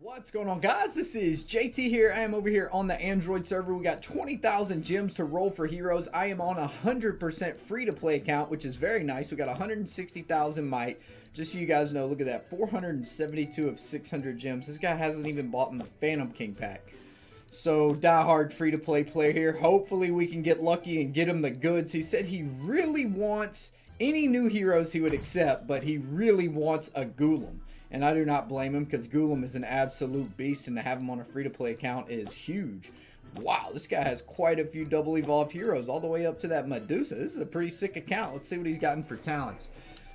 What's going on guys? This is JT here. I am over here on the Android server. We got 20,000 gems to roll for heroes. I am on a 100% free to play account, which is very nice. We got 160,000 might. Just so you guys know, look at that. 472 of 600 gems. This guy hasn't even bought in the Phantom King pack. So, die-hard free-to-play player here. Hopefully we can get lucky and get him the goods. He said he really wants any new heroes he would accept, but he really wants a Golem. And I do not blame him because Golem is an absolute beast, and to have him on a free-to-play account is huge. Wow, this guy has quite a few double evolved heroes, all the way up to that Medusa. This is a pretty sick account. Let's see what he's gotten for talents.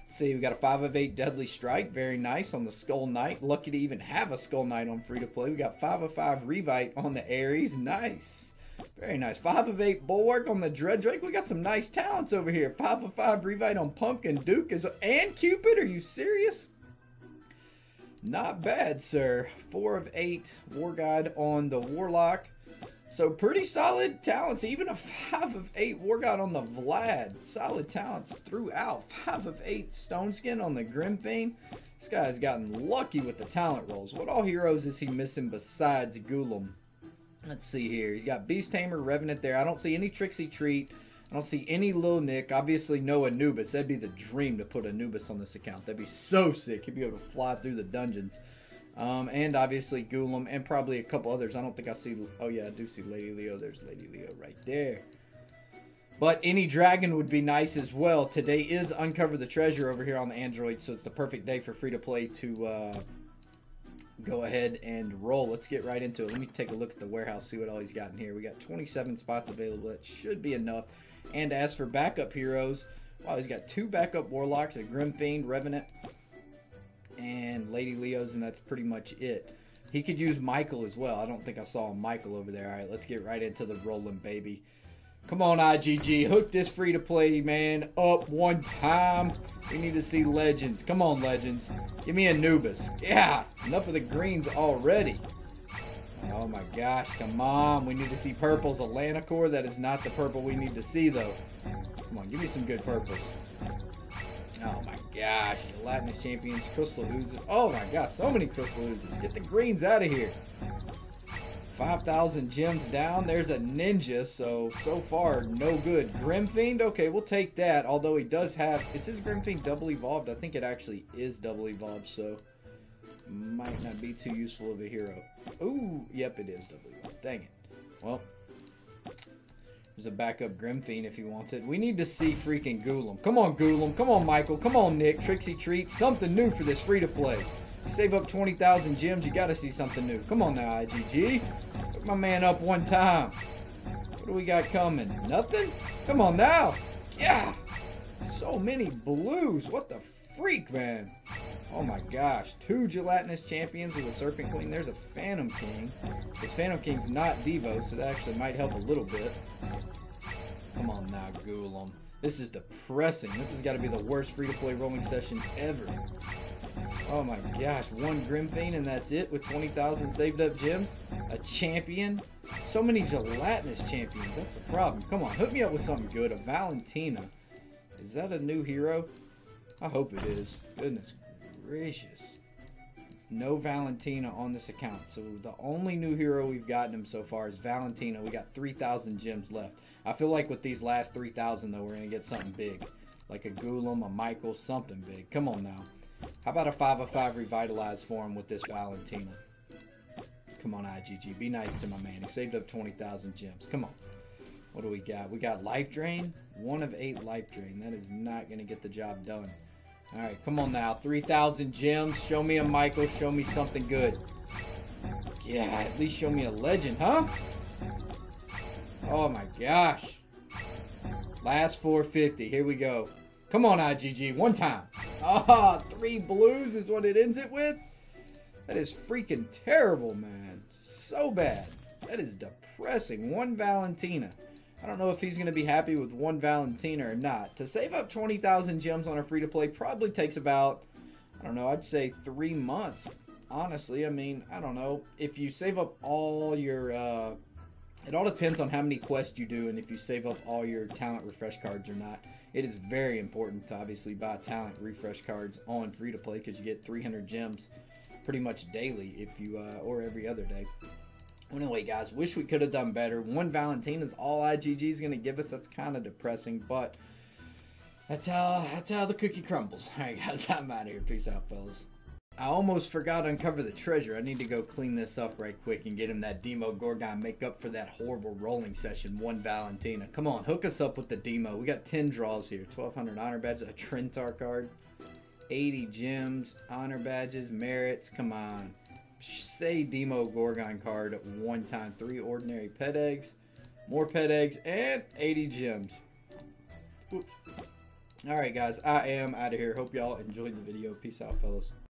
See, we got a 5 of 8 Deadly Strike. Very nice on the Skull Knight. Lucky to even have a Skull Knight on free to play. We got 5 of 5 Revite on the Ares. Nice. Very nice. 5 of 8 Bulwark on the Dread Drake. We got some nice talents over here. 5 of 5 Revite on Pumpkin Duke. is And Cupid. Are you serious? Not bad, sir. 4 of 8 War God on the Warlock. So pretty solid talents. Even a 5 of 8 War God on the Vlad. Solid talents throughout. 5 of 8 Stone Skin on the Grim Fiend. This guy has gotten lucky with the talent rolls. What all heroes is he missing besides Golem? Let's see here. He's got Beast Tamer, Revenant there. I don't see any Tricksy Treat. I don't see any Lil Nick. Obviously, no Anubis. That'd be the dream to put Anubis on this account. That'd be so sick. He'd be able to fly through the dungeons. Um, and obviously Golem and probably a couple others. I don't think I see... Oh, yeah, I do see Lady Leo. There's Lady Leo right there. But any dragon would be nice as well. Today is Uncover the Treasure over here on the Android, so it's the perfect day for free-to-play to uh, go ahead and roll. Let's get right into it. Let me take a look at the warehouse, see what all he's got in here. We got 27 spots available. That should be enough. And as for backup heroes, wow, he's got two backup Warlocks, a Grim Fiend, Revenant, and Lady Leo's, and that's pretty much it. He could use Michael as well. I don't think I saw Michael over there. All right, let's get right into the rolling, baby. Come on, IGG. Hook this free-to-play, man, up one time. We need to see Legends. Come on, Legends. Give me Anubis. Yeah, enough of the greens already. Oh my gosh, come on. We need to see purples. Atlantean Core. That is not the purple we need to see, though. Come on, give me some good purples. Oh my gosh, gelatinous champions, crystal oozes. Oh my gosh, so many crystal oozes. Get the greens out of here. 5,000 gems down. There's a ninja, so, so far, no good. Grim Fiend, okay, we'll take that. Although he does have, is his Grim Fiend double evolved? I think it actually is double evolved, so might not be too useful of a hero. Ooh, yep, it is double evolved. Dang it. Well, there's a backup Grim Fiend if he wants it. We need to see freaking Golem. Come on, Golem. Come on, Michael. Come on, Nick. Tricksy Treat. Something new for this free-to-play. save up 20,000 gems, you got to see something new. Come on now, IGG. Put my man up one time. What do we got coming? Nothing? Come on now. Yeah. So many blues. What the freak, man. Oh my gosh. Two gelatinous champions with a Serpent Queen. There's a Phantom King. This Phantom King's not Devo, so that actually might help a little bit. Come on now, Golem. This is depressing. This has got to be the worst free-to-play rolling session ever. Oh my gosh, one Grim Fiend and that's it with 20,000 saved up gems? A champion? So many gelatinous champions, that's the problem. Come on, hook me up with something good. A Valentina. Is that a new hero? I hope it is. Goodness gracious. No Valentina on this account. So the only new hero we've gotten him so far is Valentina. We got 3,000 gems left. I feel like with these last 3,000 though, we're going to get something big. Like a Golem, a Michael, something big. Come on now. How about a 5 of 5 revitalized form with this Valentina? Come on, IGG. Be nice to my man. He saved up 20,000 gems. Come on. What do we got? We got Life Drain. One of eight Life Drain. That is not going to get the job done. Alright, come on now. 3,000 gems. Show me a Michael. Show me something good. Yeah, at least show me a legend, huh? Oh my gosh. Last 450. Here we go. Come on, IGG. One time. Ah, three blues is what it ends it with? That is freaking terrible, man. So bad. That is depressing. One Valentina. I don't know if he's going to be happy with one Valentina or not. To save up 20,000 gems on a free-to-play probably takes about, I don't know, I'd say three months. Honestly, I mean, I don't know. If you save up all your, uh, it all depends on how many quests you do and if you save up all your talent refresh cards or not. It is very important to obviously buy talent refresh cards on free-to-play because you get 300 gems pretty much daily if you uh, or every other day. Anyway, guys, wish we could have done better. One Valentine is all IGG is going to give us. That's kind of depressing, but that's how that's how the cookie crumbles. All right, guys, I'm out of here. Peace out, fellas. I almost forgot to uncover the treasure. I need to go clean this up right quick and get him that Demogorgon make up for that horrible rolling session. One Valentina. Come on, hook us up with the Demo. We got 10 draws here. 1,200 honor badges, a Trentar card, 80 gems, honor badges, merits. Come on. Say Demogorgon card one time. Three ordinary pet eggs, more pet eggs, and 80 gems. All right, guys, I am out of here. Hope y'all enjoyed the video. Peace out, fellas.